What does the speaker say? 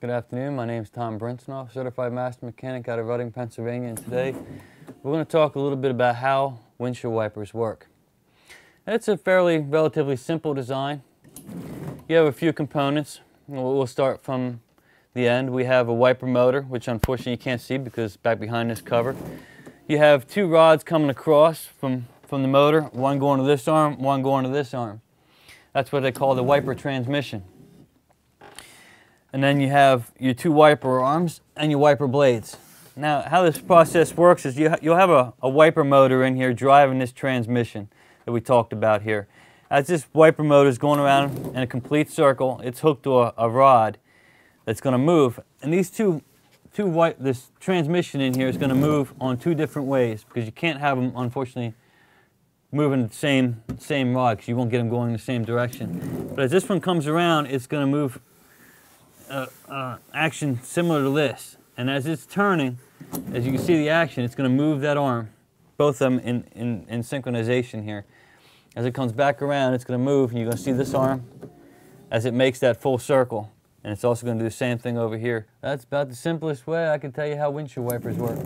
Good afternoon. My name is Tom Brintzenhofe, Certified Master Mechanic out of Reading, Pennsylvania, and today we're going to talk a little bit about how windshield wipers work. It's a fairly relatively simple design. You have a few components. We'll start from the end. We have a wiper motor, which unfortunately you can't see because back behind this cover. You have two rods coming across from, from the motor, one going to this arm, one going to this arm. That's what they call the wiper transmission. And then you have your two wiper arms and your wiper blades. Now, how this process works is you you'll have a, a wiper motor in here driving this transmission that we talked about here. As this wiper motor is going around in a complete circle, it's hooked to a, a rod that's going to move. And these two, two this transmission in here is going to move on two different ways because you can't have them, unfortunately, moving the same, same rod because you won't get them going in the same direction. But as this one comes around, it's going to move uh, uh, action similar to this. And as it's turning, as you can see the action, it's going to move that arm, both of them in, in, in synchronization here. As it comes back around, it's going to move, and you're going to see this arm as it makes that full circle. And it's also going to do the same thing over here. That's about the simplest way I can tell you how windshield wipers work.